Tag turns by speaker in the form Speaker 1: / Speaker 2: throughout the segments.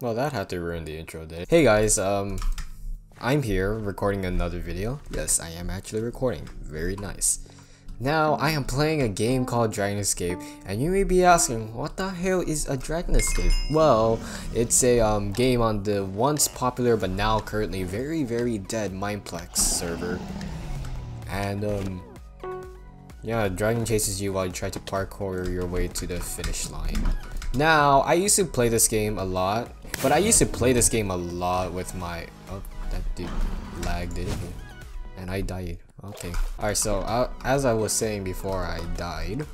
Speaker 1: Well, that had to ruin the intro, did? Hey guys, um, I'm here recording another video. Yes, I am actually recording. Very nice. Now, I am playing a game called Dragon Escape, and you may be asking, what the hell is a Dragon Escape? Well, it's a um, game on the once popular but now currently very very dead Mineplex server. And um, yeah, dragon chases you while you try to parkour your way to the finish line. Now, I used to play this game a lot, but I used to play this game a lot with my... Oh, that dude lagged, didn't he? And I died. Okay. Alright, so uh, as I was saying before I died,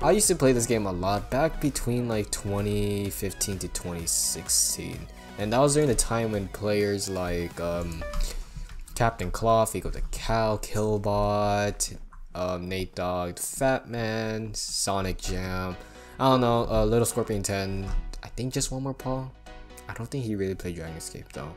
Speaker 1: I used to play this game a lot back between like 2015 to 2016. And that was during the time when players like um, Captain Cloth, Eagle the Cow, Killbot, um, Nate Dogg, Fat Man, Sonic Jam, I don't know, uh, Little Scorpion 10, I think just one more Paul. I don't think he really played Dragon Escape though.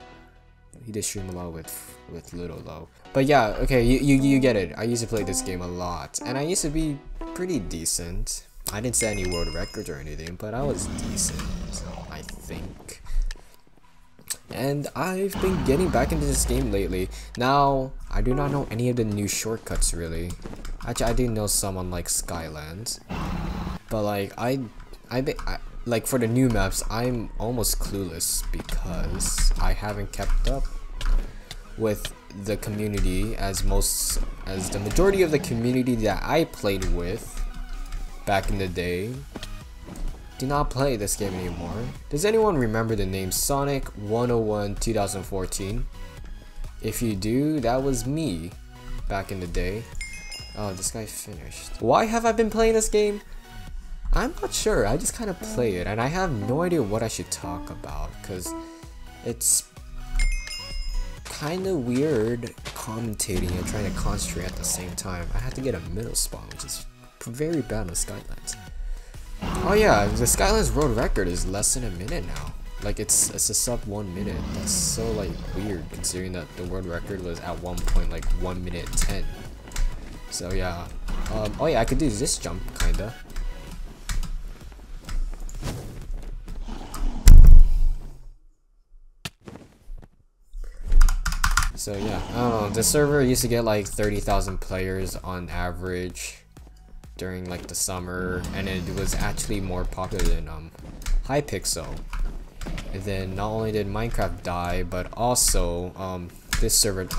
Speaker 1: He did stream a lot with with Little though. But yeah, okay, you, you, you get it. I used to play this game a lot, and I used to be pretty decent. I didn't set any world records or anything, but I was decent, so I think. And I've been getting back into this game lately. Now, I do not know any of the new shortcuts really. Actually, I do know some on like Skylands. But like, I, I, I like for the new maps, I'm almost clueless because I haven't kept up with the community as most as the majority of the community that I played with back in the day do not play this game anymore. Does anyone remember the name Sonic 101 2014? If you do, that was me back in the day. Oh, this guy finished. Why have I been playing this game? I'm not sure. I just kind of play it, and I have no idea what I should talk about because it's kind of weird commentating and trying to concentrate at the same time. I had to get a middle spawn, which is very bad on Skylands. Oh yeah, the Skylands world record is less than a minute now. Like it's it's a sub one minute. That's so like weird considering that the world record was at one point like one minute ten. So yeah. Um, oh yeah, I could do this jump kinda. So yeah, I don't know. The server used to get like 30,000 players on average during like the summer, and it was actually more popular than um, Hypixel. And then not only did Minecraft die, but also um, this server.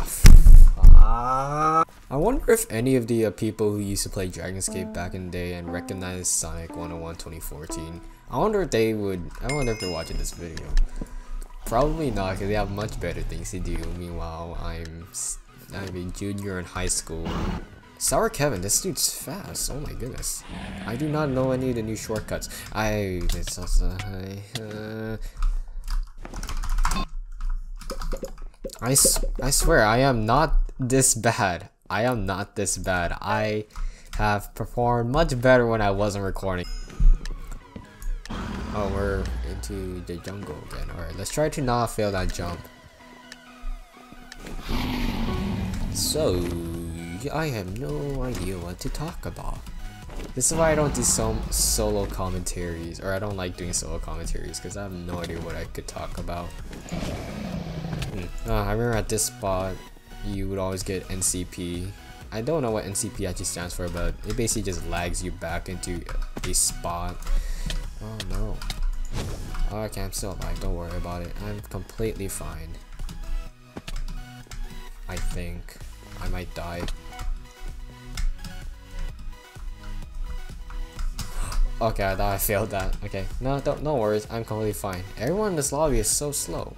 Speaker 1: I wonder if any of the uh, people who used to play Dragonscape back in the day and recognize Sonic 101 2014, I wonder if they would. I wonder if they're watching this video. Probably not, because they have much better things to do. Meanwhile, I'm I'm a junior in high school. Sour Kevin, this dude's fast. Oh my goodness. I do not know any of the new shortcuts. I. It's also, uh, I, I swear, I am not this bad. I am not this bad. I have performed much better when I wasn't recording. Oh, we're into the jungle again. Alright, let's try to not fail that jump. So, I have no idea what to talk about. This is why I don't do some solo commentaries, or I don't like doing solo commentaries, because I have no idea what I could talk about. Hmm. Uh, I remember at this spot, you would always get NCP. I don't know what NCP actually stands for, but it basically just lags you back into a spot Oh no. Oh, okay, I'm still alive. Don't worry about it. I'm completely fine. I think. I might die. okay, I thought I failed that. Okay, no, don't, no worries. I'm completely fine. Everyone in this lobby is so slow.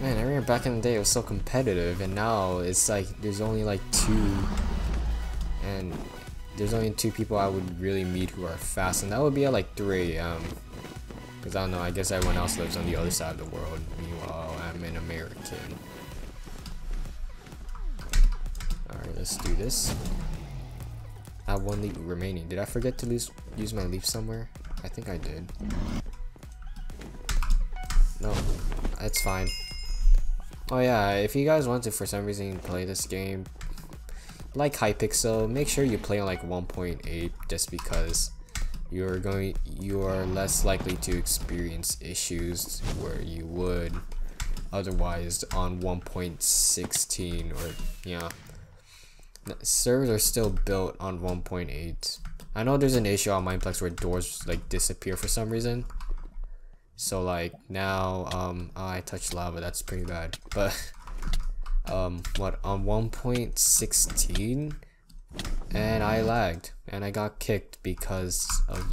Speaker 1: Man, everyone back in the day it was so competitive, and now it's like there's only like two, and there's only two people I would really meet who are fast, and that would be at like 3 a.m. Because I don't know, I guess everyone else lives on the other side of the world. Meanwhile, I'm an American. Alright, let's do this. I have one leaf remaining. Did I forget to lose, use my leaf somewhere? I think I did. No, that's fine. Oh yeah, if you guys want to for some reason play this game, like Hypixel, make sure you play on like 1.8 just because you're going you are less likely to experience issues where you would otherwise on 1.16 or yeah servers are still built on 1.8 I know there's an issue on Mineplex where doors like disappear for some reason. So like now um oh, I touched lava that's pretty bad but um what on 1.16 and I lagged and I got kicked because of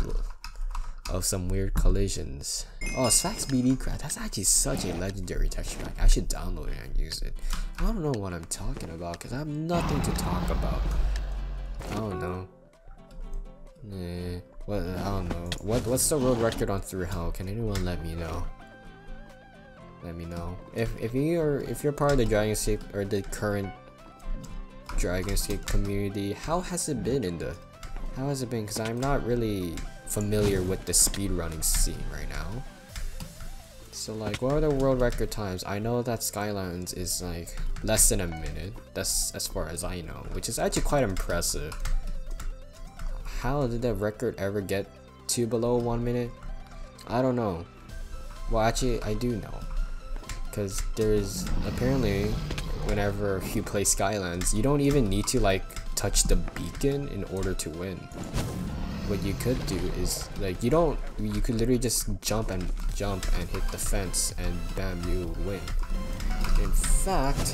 Speaker 1: of some weird collisions. Oh, Sphax BDcraft, that's actually such a legendary texture pack. I should download it and use it. I don't know what I'm talking about because I have nothing to talk about. I don't know. Nah, what, I don't know. What, what's the world record on through hell? Can anyone let me know? Let me know. If, if you're if you're part of the Dragon Escape or the current Dragon Escape community, how has it been in the how has it been? Because I'm not really familiar with the speedrunning scene right now. So like, what are the world record times? I know that Skylands is like less than a minute. That's as far as I know, which is actually quite impressive. How did that record ever get to below one minute? I don't know. Well, actually, I do know. Because there's apparently, whenever you play Skylands, you don't even need to like touch the beacon in order to win. What you could do is like you don't you could literally just jump and jump and hit the fence and bam you win. In fact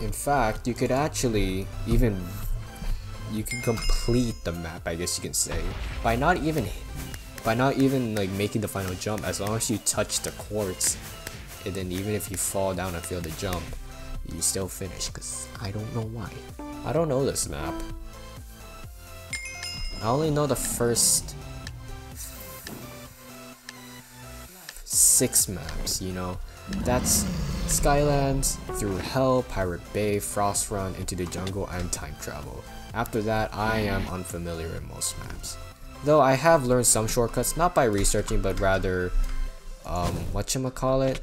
Speaker 1: in fact you could actually even you can complete the map I guess you can say by not even by not even like making the final jump as long as you touch the quartz and then even if you fall down and fail the jump you still finish because I don't know why I don't know this map I only know the first six maps, you know. That's Skylands, Through Hell, Pirate Bay, Frost Run, Into the Jungle, and Time Travel. After that, I am unfamiliar in most maps. Though I have learned some shortcuts, not by researching, but rather, um, whatchamacallit,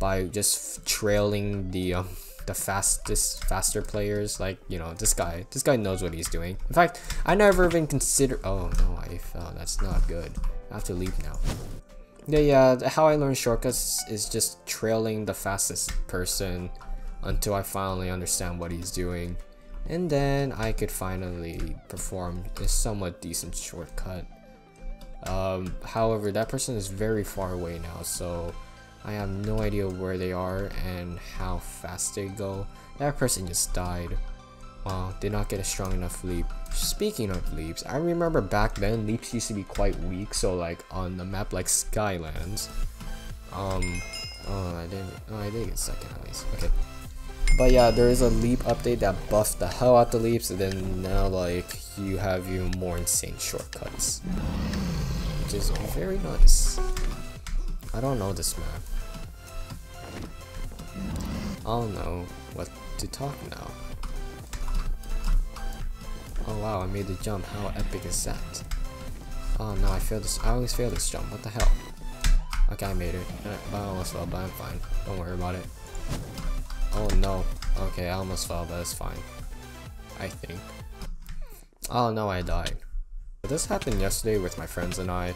Speaker 1: by just trailing the, um, the fastest faster players like you know this guy this guy knows what he's doing. In fact i never even consider oh no i fell that's not good. I have to leave now. Yeah yeah how i learn shortcuts is just trailing the fastest person until i finally understand what he's doing. And then i could finally perform a somewhat decent shortcut. Um, however that person is very far away now so I have no idea where they are and how fast they go. That person just died. Wow, did not get a strong enough leap. Speaking of leaps, I remember back then leaps used to be quite weak, so like on the map like Skylands. Um, oh I didn't, oh I did get second at least, okay. But yeah, there is a leap update that buffed the hell out the leaps, and then now like you have even more insane shortcuts. Which is very nice. I don't know this map. I don't know what to talk now. Oh wow, I made the jump. How epic is that? Oh no, I failed this. I always fail this jump. What the hell? Okay, I made it. I almost fell, but I'm fine. Don't worry about it. Oh no. Okay, I almost fell, but it's fine. I think. Oh no, I died. This happened yesterday with my friends and I.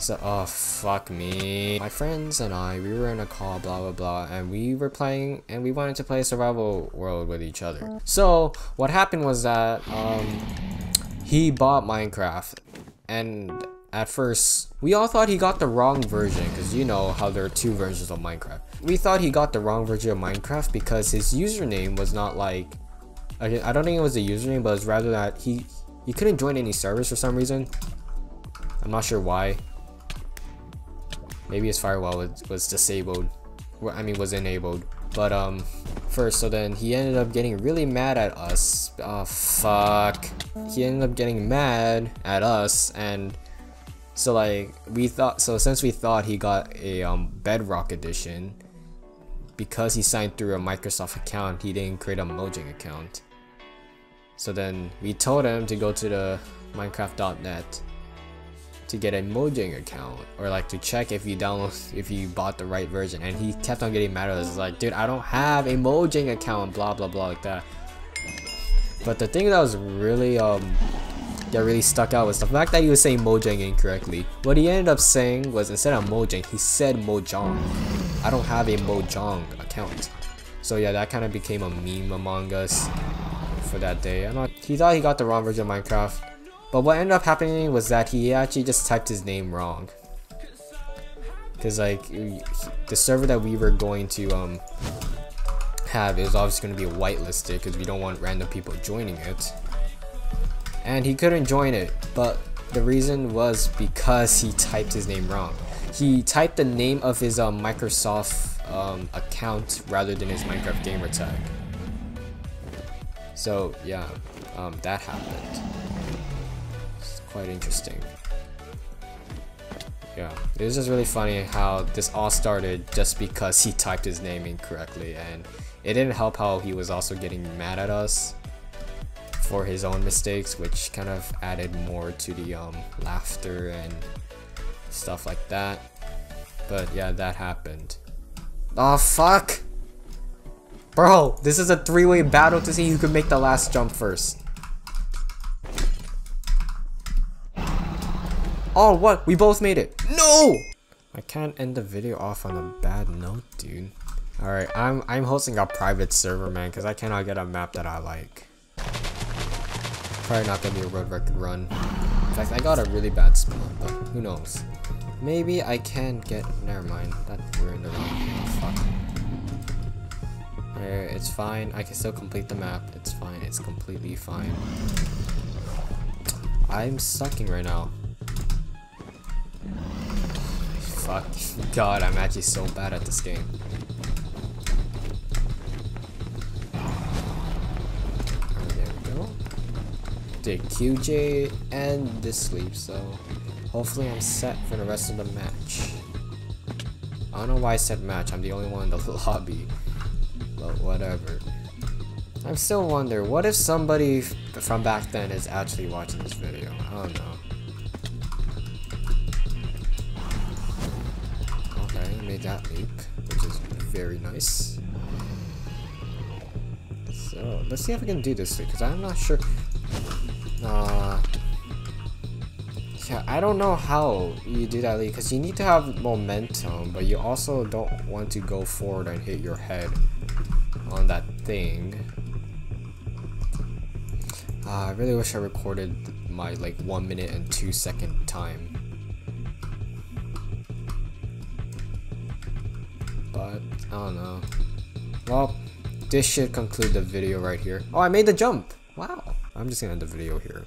Speaker 1: So, oh, fuck me. My friends and I, we were in a call, blah, blah, blah, and we were playing, and we wanted to play survival world with each other. So, what happened was that, um, he bought Minecraft, and at first, we all thought he got the wrong version, because you know how there are two versions of Minecraft. We thought he got the wrong version of Minecraft because his username was not like, I don't think it was the username, but it was rather that he, he couldn't join any servers for some reason. I'm not sure why. Maybe his firewall was, was disabled. I mean, was enabled. But, um, first, so then he ended up getting really mad at us. Oh, fuck. He ended up getting mad at us, and so, like, we thought, so since we thought he got a, um, Bedrock edition, because he signed through a Microsoft account, he didn't create a Mojang account. So then we told him to go to the Minecraft.net to get a Mojang account or like to check if you download if you bought the right version and he kept on getting mad at us like dude I don't have a Mojang account blah blah blah like that but the thing that was really um that really stuck out was the fact that he was saying Mojang incorrectly. What he ended up saying was instead of Mojang, he said Mojang. I don't have a Mojang account. So yeah, that kind of became a meme among us for that day. I'm not, he thought he got the wrong version of Minecraft. But what ended up happening was that he actually just typed his name wrong. Cause like the server that we were going to um have is obviously going to be whitelisted because we don't want random people joining it. And he couldn't join it, but the reason was because he typed his name wrong. He typed the name of his um, Microsoft um, account rather than his Minecraft gamer tag. So yeah, um, that happened. Quite interesting. Yeah, it was just really funny how this all started just because he typed his name incorrectly and it didn't help how he was also getting mad at us for his own mistakes, which kind of added more to the um, laughter and stuff like that. But yeah, that happened. Oh fuck! Bro, this is a three-way battle to see who can make the last jump first. Oh, what? We both made it. No! I can't end the video off on a bad note, dude. Alright, I'm I'm hosting a private server, man, because I cannot get a map that I like. Probably not gonna be a road record run. In fact, I got a really bad spawn, but who knows. Maybe I can get... Never mind. That we're in the wrong... It's fine. I can still complete the map. It's fine. It's completely fine. I'm sucking right now. Fuck. God, I'm actually so bad at this game. did QJ and this sleep, so hopefully I'm set for the rest of the match. I don't know why I said match, I'm the only one in the lobby. But whatever. I still wonder, what if somebody from back then is actually watching this video? I don't know. Leap, which is very nice. So, let's see if we can do this because I'm not sure. Uh, yeah, I don't know how you do that because you need to have momentum, but you also don't want to go forward and hit your head on that thing. Uh, I really wish I recorded my like one minute and two second time. I don't know. Well, this should conclude the video right here. Oh, I made the jump. Wow. I'm just gonna end the video here.